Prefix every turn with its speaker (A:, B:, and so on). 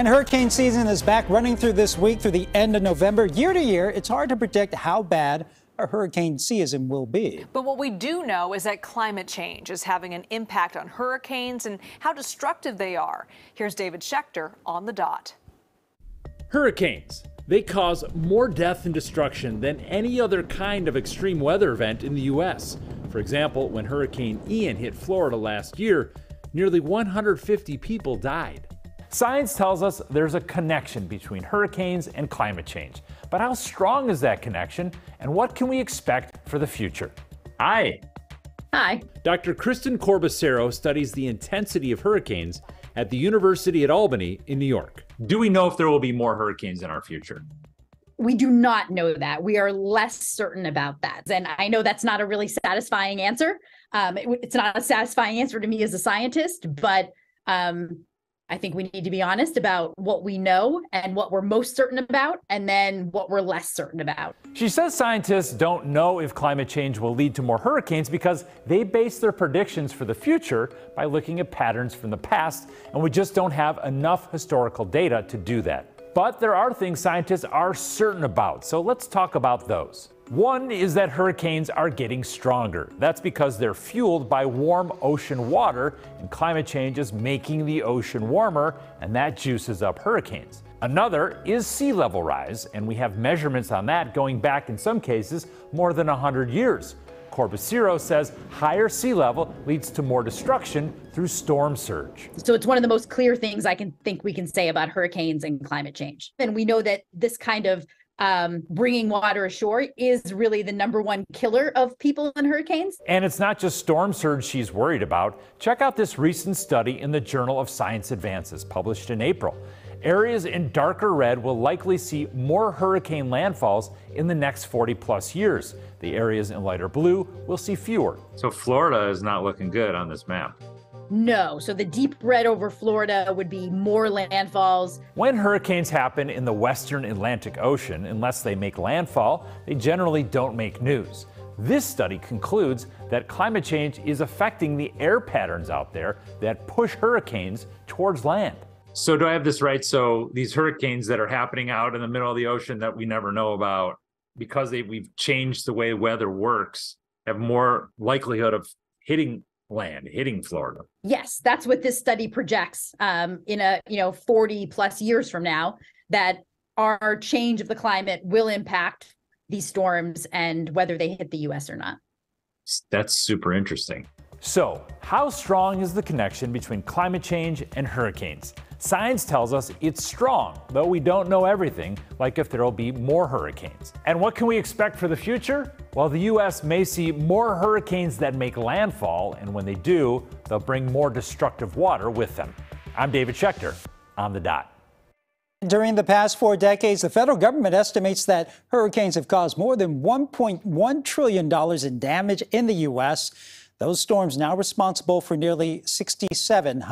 A: And hurricane season is back running through this week through the end of November. Year to year, it's hard to predict how bad a hurricane season will be.
B: But what we do know is that climate change is having an impact on hurricanes and how destructive they are. Here's David Schechter on the dot.
C: Hurricanes. They cause more death and destruction than any other kind of extreme weather event in the U.S. For example, when Hurricane Ian hit Florida last year, nearly 150 people died. Science tells us there's a connection between hurricanes and climate change. But how strong is that connection, and what can we expect for the future? Hi.
D: Hi.
C: Dr. Kristen Corbosiero studies the intensity of hurricanes at the University at Albany in New York. Do we know if there will be more hurricanes in our future?
D: We do not know that. We are less certain about that. And I know that's not a really satisfying answer. Um, it, it's not a satisfying answer to me as a scientist, but um, I think we need to be honest about what we know and what we're most certain about, and then what we're less certain about.
C: She says scientists don't know if climate change will lead to more hurricanes because they base their predictions for the future by looking at patterns from the past, and we just don't have enough historical data to do that. But there are things scientists are certain about, so let's talk about those. One is that hurricanes are getting stronger. That's because they're fueled by warm ocean water, and climate change is making the ocean warmer, and that juices up hurricanes. Another is sea level rise, and we have measurements on that going back in some cases more than 100 years. Corbosiero says higher sea level leads to more destruction through storm surge.
D: So it's one of the most clear things I can think we can say about hurricanes and climate change. And we know that this kind of um, bringing water ashore is really the number one killer of people in hurricanes.
C: And it's not just storm surge she's worried about. Check out this recent study in the Journal of Science Advances published in April. Areas in darker red will likely see more hurricane landfalls in the next 40 plus years. The areas in lighter blue will see fewer.
E: So Florida is not looking good on this map.
D: No. So the deep red over Florida would be more landfalls.
C: When hurricanes happen in the western Atlantic Ocean, unless they make landfall, they generally don't make news. This study concludes that climate change is affecting the air patterns out there that push hurricanes towards land.
E: So do I have this right? So these hurricanes that are happening out in the middle of the ocean that we never know about, because they, we've changed the way weather works, have more likelihood of hitting land, hitting Florida.
D: Yes, that's what this study projects um, in a you know 40 plus years from now that our change of the climate will impact these storms and whether they hit the U.S. or not.
E: That's super interesting.
C: So, how strong is the connection between climate change and hurricanes? Science tells us it's strong, though we don't know everything, like if there will be more hurricanes. And what can we expect for the future? Well, the U.S. may see more hurricanes that make landfall, and when they do, they'll bring more destructive water with them. I'm David Schechter on the dot.
A: During the past four decades, the federal government estimates that hurricanes have caused more than $1.1 trillion in damage in the U.S. Those storms now responsible for nearly 6,700